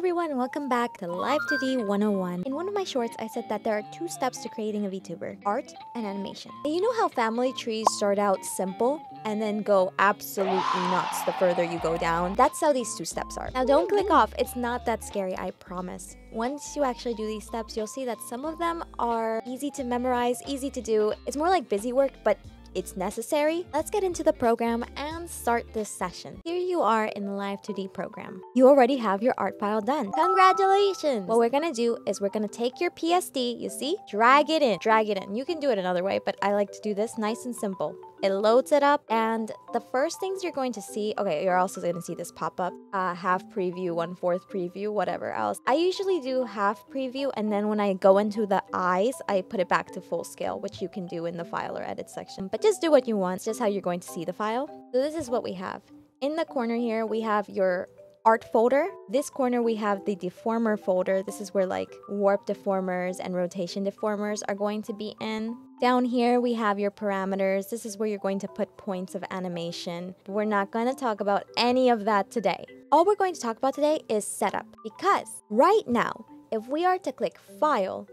everyone, welcome back to Live 2D 101. In one of my shorts, I said that there are two steps to creating a VTuber, art and animation. And you know how family trees start out simple and then go absolutely nuts the further you go down? That's how these two steps are. Now don't click off, it's not that scary, I promise. Once you actually do these steps, you'll see that some of them are easy to memorize, easy to do. It's more like busy work, but it's necessary, let's get into the program and start this session. Here you are in the Live 2D program. You already have your art file done. Congratulations! What we're gonna do is we're gonna take your PSD, you see, drag it in, drag it in. You can do it another way, but I like to do this nice and simple. It loads it up, and the first things you're going to see, okay, you're also going to see this pop up, uh, half preview, one fourth preview, whatever else. I usually do half preview, and then when I go into the eyes, I put it back to full scale, which you can do in the file or edit section. But just do what you want, it's just how you're going to see the file. So this is what we have. In the corner here, we have your art folder. This corner we have the deformer folder. This is where like warp deformers and rotation deformers are going to be in. Down here we have your parameters. This is where you're going to put points of animation. We're not going to talk about any of that today. All we're going to talk about today is setup because right now, if we are to click file,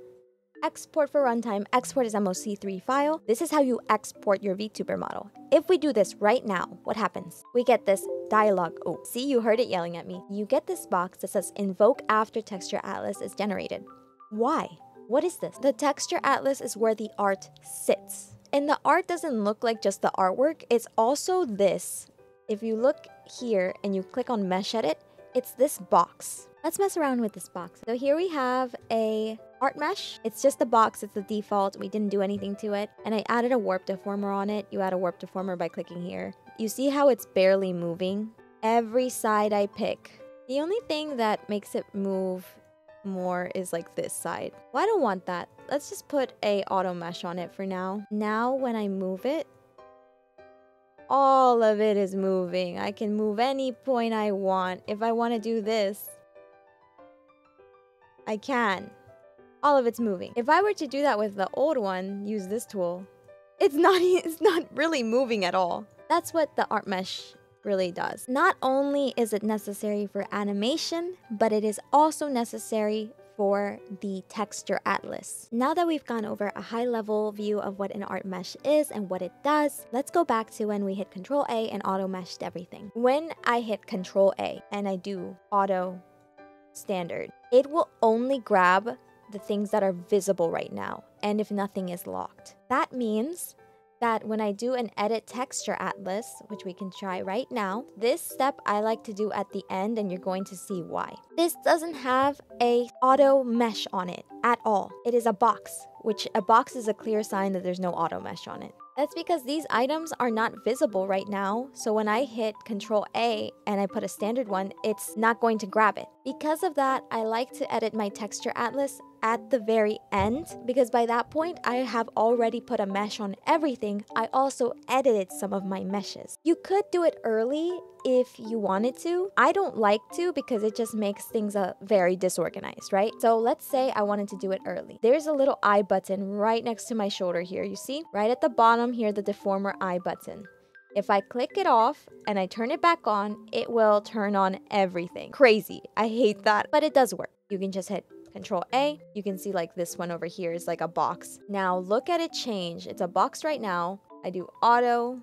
export for runtime, export as MOC3 file. This is how you export your VTuber model. If we do this right now, what happens? We get this dialog. Oh, see, you heard it yelling at me. You get this box that says invoke after texture atlas is generated. Why? What is this? The texture atlas is where the art sits. And the art doesn't look like just the artwork, it's also this. If you look here and you click on mesh edit, it's this box. Let's mess around with this box. So here we have a art mesh. It's just a box, it's the default. We didn't do anything to it. And I added a warp deformer on it. You add a warp deformer by clicking here. You see how it's barely moving? Every side I pick. The only thing that makes it move more is like this side. Well, I don't want that. Let's just put a auto mesh on it for now. Now when I move it, all of it is moving. I can move any point I want. If I want to do this, I can. All of it's moving. If I were to do that with the old one, use this tool, it's not, it's not really moving at all. That's what the art mesh really does. Not only is it necessary for animation, but it is also necessary for the texture atlas. Now that we've gone over a high level view of what an art mesh is and what it does, let's go back to when we hit control A and auto meshed everything. When I hit control A and I do auto standard, it will only grab the things that are visible right now and if nothing is locked. That means that when I do an edit texture atlas, which we can try right now, this step I like to do at the end and you're going to see why. This doesn't have a auto mesh on it at all. It is a box, which a box is a clear sign that there's no auto mesh on it. That's because these items are not visible right now, so when I hit Control A and I put a standard one, it's not going to grab it. Because of that, I like to edit my texture atlas at the very end because by that point I have already put a mesh on everything. I also edited some of my meshes. You could do it early if you wanted to. I don't like to because it just makes things uh, very disorganized, right? So let's say I wanted to do it early. There's a little eye button right next to my shoulder here, you see? Right at the bottom here, the deformer eye button. If I click it off and I turn it back on, it will turn on everything. Crazy. I hate that, but it does work. You can just hit Control A, you can see like this one over here is like a box. Now look at it change. It's a box right now. I do auto,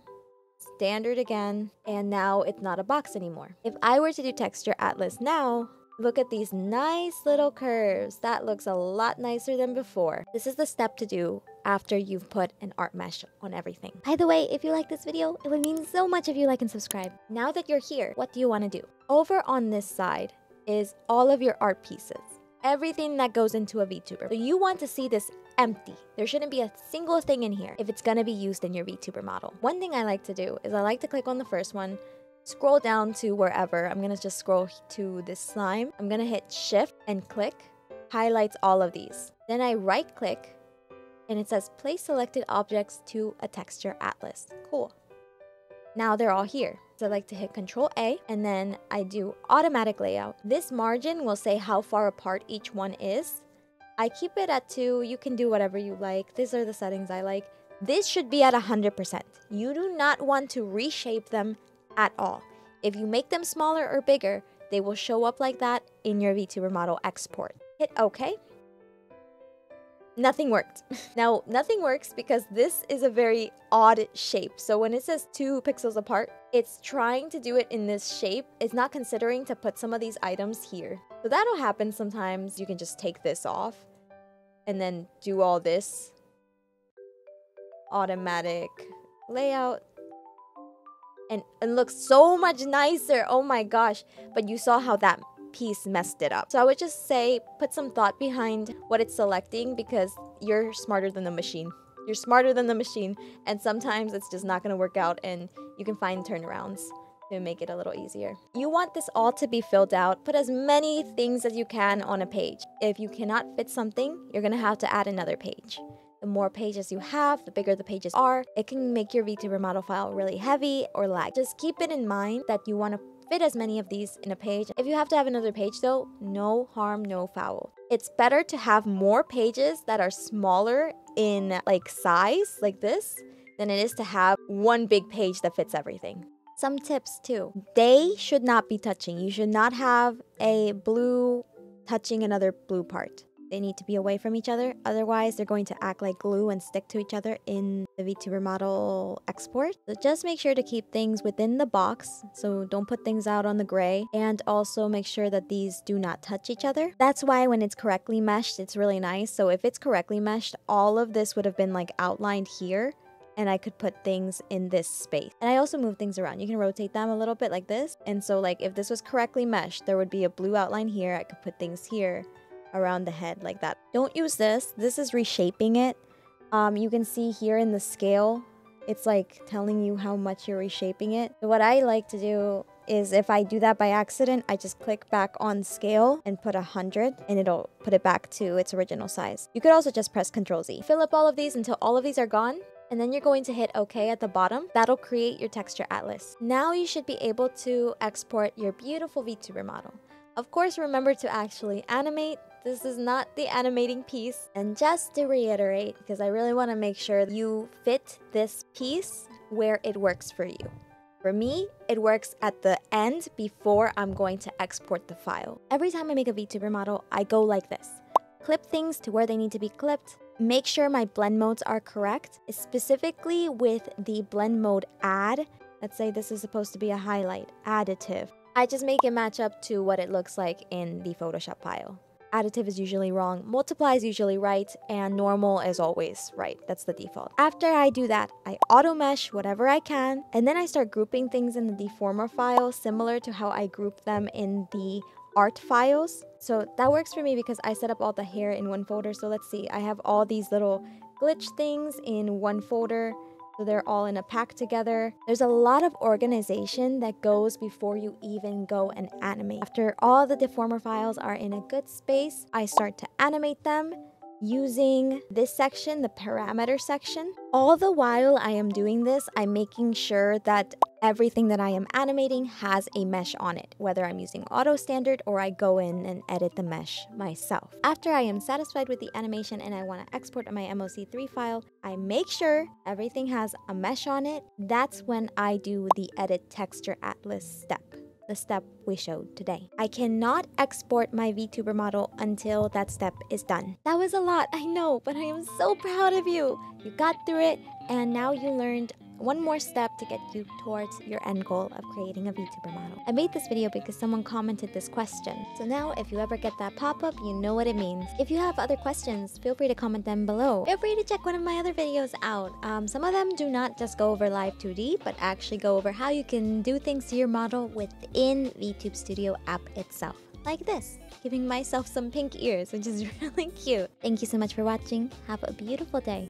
standard again, and now it's not a box anymore. If I were to do texture atlas now, Look at these nice little curves. That looks a lot nicer than before. This is the step to do after you've put an art mesh on everything. By the way, if you like this video, it would mean so much if you like and subscribe. Now that you're here, what do you want to do? Over on this side is all of your art pieces everything that goes into a VTuber. So you want to see this empty. There shouldn't be a single thing in here if it's gonna be used in your VTuber model. One thing I like to do is I like to click on the first one, scroll down to wherever. I'm gonna just scroll to this slime. I'm gonna hit shift and click, highlights all of these. Then I right click and it says place selected objects to a texture atlas. Cool. Now they're all here. So I like to hit Control A and then I do automatic layout. This margin will say how far apart each one is. I keep it at 2. You can do whatever you like. These are the settings I like. This should be at 100%. You do not want to reshape them at all. If you make them smaller or bigger, they will show up like that in your VTuber model export. Hit OK. Nothing worked. now, nothing works because this is a very odd shape. So when it says two pixels apart, it's trying to do it in this shape. It's not considering to put some of these items here. So that'll happen sometimes. You can just take this off and then do all this. Automatic layout. And it looks so much nicer. Oh my gosh. But you saw how that piece messed it up. So I would just say put some thought behind what it's selecting because you're smarter than the machine. You're smarter than the machine, and sometimes it's just not gonna work out, and you can find turnarounds to make it a little easier. You want this all to be filled out. Put as many things as you can on a page. If you cannot fit something, you're gonna have to add another page. The more pages you have, the bigger the pages are. It can make your VTuber model file really heavy or lag. Just keep it in mind that you want to fit as many of these in a page. If you have to have another page though, no harm, no foul. It's better to have more pages that are smaller in like size like this than it is to have one big page that fits everything. Some tips too. They should not be touching. You should not have a blue touching another blue part. They need to be away from each other. Otherwise, they're going to act like glue and stick to each other in the VTuber model export. So just make sure to keep things within the box. So don't put things out on the gray. And also make sure that these do not touch each other. That's why when it's correctly meshed, it's really nice. So if it's correctly meshed, all of this would have been like outlined here and I could put things in this space. And I also move things around. You can rotate them a little bit like this. And so like if this was correctly meshed, there would be a blue outline here. I could put things here around the head like that. Don't use this. This is reshaping it. Um, you can see here in the scale, it's like telling you how much you're reshaping it. What I like to do is if I do that by accident, I just click back on scale and put 100 and it'll put it back to its original size. You could also just press Ctrl Z. Fill up all of these until all of these are gone and then you're going to hit OK at the bottom. That'll create your texture atlas. Now you should be able to export your beautiful VTuber model. Of course, remember to actually animate this is not the animating piece. And just to reiterate, because I really want to make sure you fit this piece where it works for you. For me, it works at the end before I'm going to export the file. Every time I make a VTuber model, I go like this. Clip things to where they need to be clipped, make sure my blend modes are correct, specifically with the blend mode add. Let's say this is supposed to be a highlight, additive. I just make it match up to what it looks like in the Photoshop file additive is usually wrong, multiply is usually right, and normal is always right. That's the default. After I do that, I auto mesh whatever I can, and then I start grouping things in the deformer file similar to how I group them in the art files. So that works for me because I set up all the hair in one folder. So let's see, I have all these little glitch things in one folder. So they're all in a pack together. There's a lot of organization that goes before you even go and animate. After all the deformer files are in a good space, I start to animate them using this section, the parameter section. All the while I am doing this, I'm making sure that everything that I am animating has a mesh on it, whether I'm using auto standard or I go in and edit the mesh myself. After I am satisfied with the animation and I want to export my MOC3 file, I make sure everything has a mesh on it. That's when I do the edit texture atlas step the step we showed today. I cannot export my VTuber model until that step is done. That was a lot, I know, but I am so proud of you. You got through it, and now you learned one more step to get you towards your end goal of creating a VTuber model. I made this video because someone commented this question. So now if you ever get that pop-up, you know what it means. If you have other questions, feel free to comment them below. Feel free to check one of my other videos out. Um, some of them do not just go over Live 2D, but actually go over how you can do things to your model within VTube Studio app itself. Like this, giving myself some pink ears, which is really cute. Thank you so much for watching. Have a beautiful day.